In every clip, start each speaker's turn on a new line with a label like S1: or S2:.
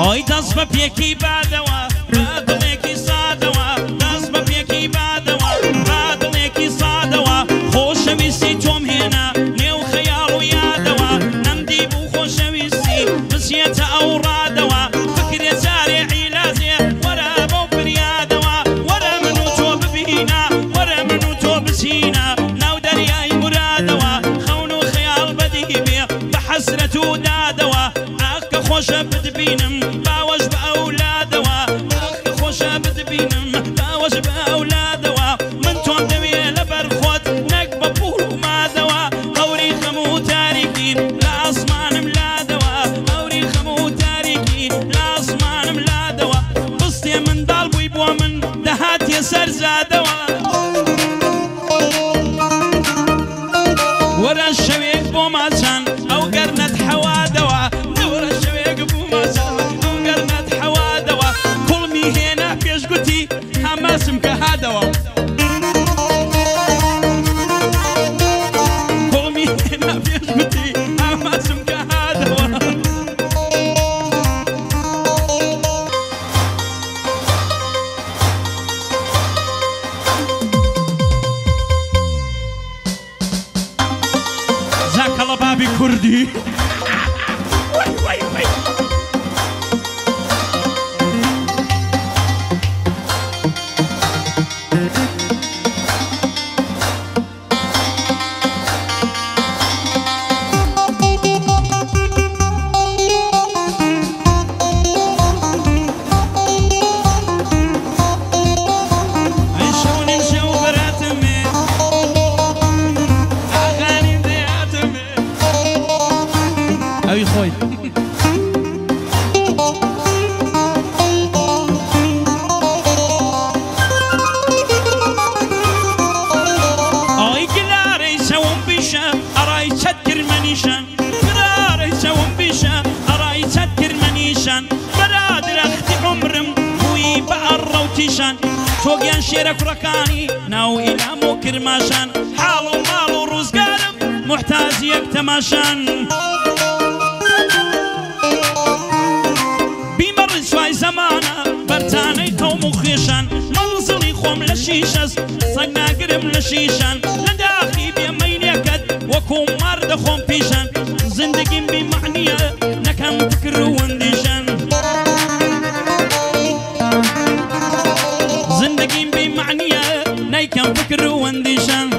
S1: Oj, da zbë pjeki badava, badava پێشگوتی هەمەسم کە هادەوە کۆمی پێشگوتی ئەمەسم کە هادەوە زاکەڵە بابی کوردی Wait, wait, wait. تیشان تۆگیان شێرە کوڕەکانی ناو ئینام و کرماشان حاڵ و ماڵ و ڕوزگارم محتازی یەک تەماشان بیمەڕن سوای زەمانە بەرتانەی تەوم و خێشان مەڵزڵی خۆم لە شیشەس سەنگ ناگرم لە شیشان لە داخی بێمەینەکەت وەکو مار دەخۆم پیشان زندگیم بی كم فكر واندشان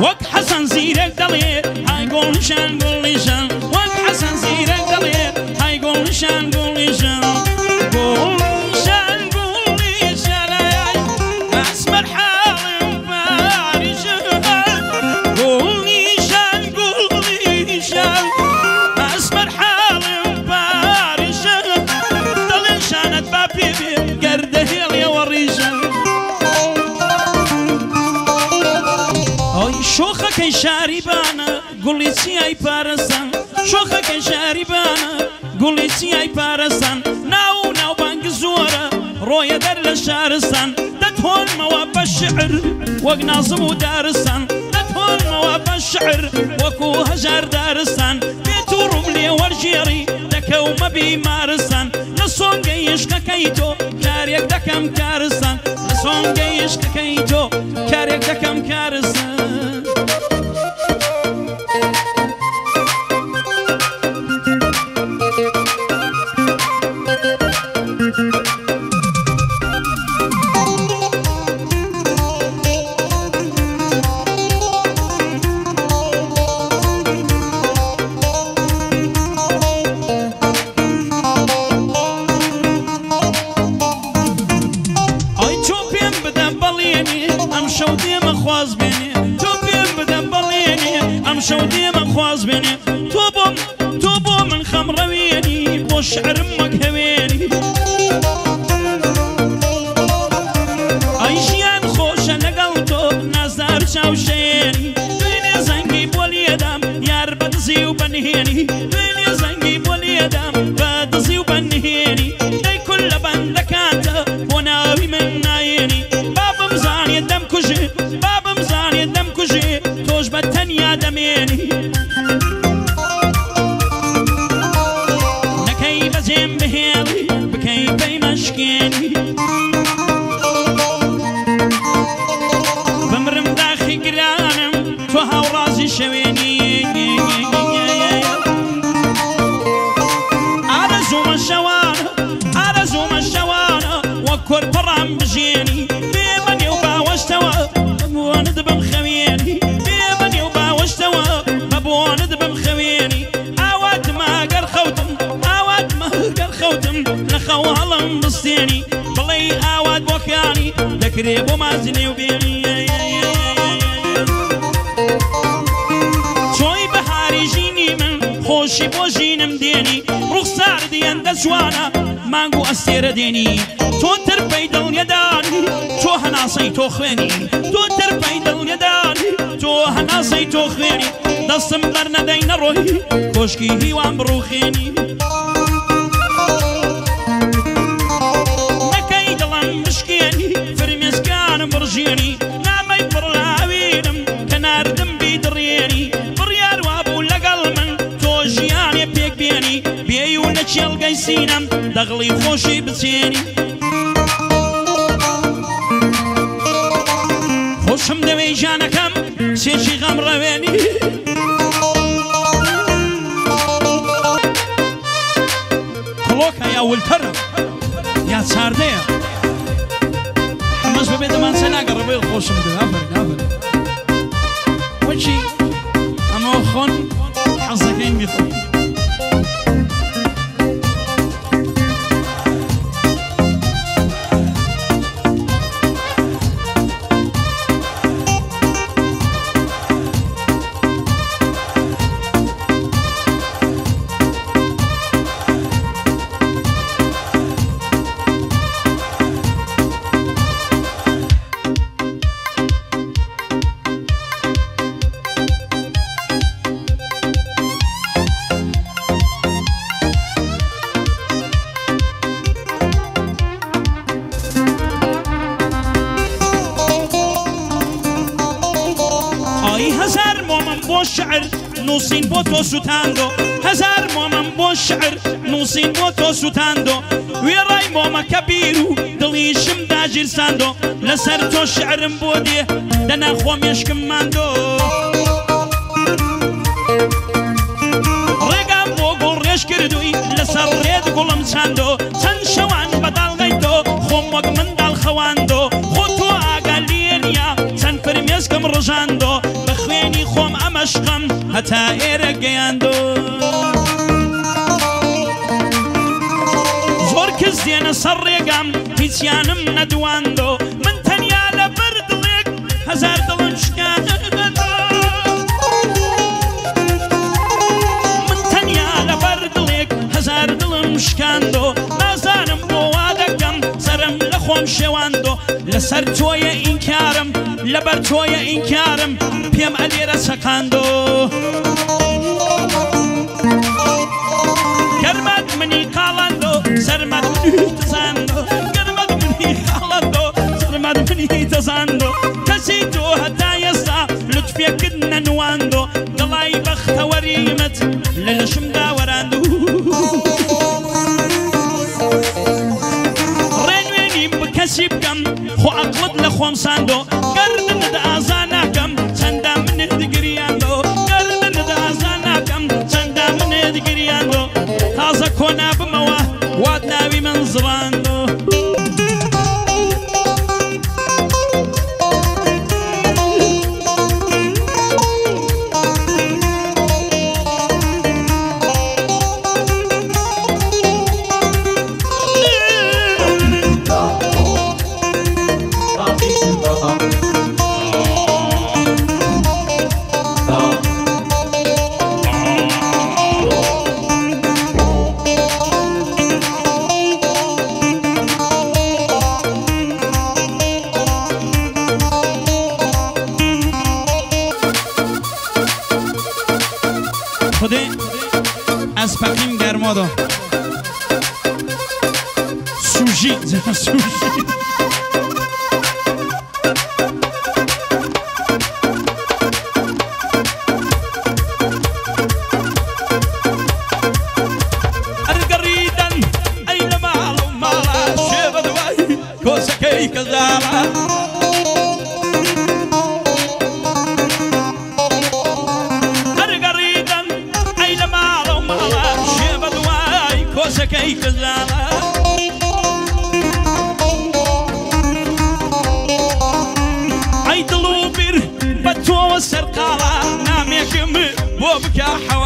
S1: وقت حسن زيرك دليل هاي قول گۆڵشان شۆخەکە شاریبانە گوڵی سیای پارەسان ناو و ناوبانگ زۆرە ڕۆیە دەر لە شارستان دەتۆنمەوە بە شعر وەک نازم و دارستان دەتۆنمەوە بە شعر وەکو هەژار دارستان بێت و ڕوم لێ وەرژێڕی دەکەومە بیمارستان لە سۆنگە یشکەکەی تۆ کارێک دەکەم کارستان لە سۆنگە یشکەکەی تۆ کارێک دەکەم کارستان بابم زانی دم کجی توش بتن یادمینی بستێنی بڵێ ئاوات بۆکانی دەکرێ بۆ مازنێ و بێنی چۆی بەهاری ژینی من خۆشی بۆ ژینم دێنی ڕوخسار دیێن دە جوانە مانگ و ئەستێرە دێنی تۆ تر پێی دڵنیەدان تۆ هەناسەی تۆ خوێنی تۆ تر پێی دڵنیەدان تۆ هەناسەی تۆ خوێنی دەستم بەر نەدەی نەڕۆی کۆشکی هیوان بڕوخێنی سینم دەغڵی خۆشی بچێنی خۆشم دەوێ ژانەکەم سێشی غەم ڕەوێنی کڵۆکە یا ولتەرە یا چاردەیە حمەز ببێ دەمان سەناگەڕەوەی خۆشم دەبەر مامم بۆ شعر نووسین بۆ تۆ سووتاندۆ هزار مامم بۆ شعر نووسین بۆ تۆ سووتاندۆ وێڕای مۆمەکە بیر و دڵیشم داگیرساندۆ لەسەر تۆ شعرم بۆ دێ دەناخۆ مێشکم ماندۆ ڕێگام بۆ گۆڕێش کردووی لەسەر ڕێت گوڵم چاندۆ عشقم هەتا ئێرە گەیاندۆ زۆر کەس دێنە سەر ڕێگام هیچیانم نەدواندۆ من تەنیا لە بەر دڵێک هزار دڵن شکانە من تەنیا لە بەر دڵێک هزار دڵم شکاندۆ نازانم بۆوا دەکەم سرم لە خۆم شێواندۆ لەسەر تۆیە ئینکارم لبر توی این کارم ئینکارم علی را سکندو گەرمەت منی کالندو قاڵندۆ منی تزندو گەرمەت منی کالندو سەرمەت منی تزندو دەزانۆ کەسی تۆ هەتا ئێستا لوتفێکرد نەنواندۆ دڵی بەختەوەریمت لە لەشمدا وەراندوو کەسی بکەم خۆ خو اقلت لخوم سندو Sí, de está يا حوالي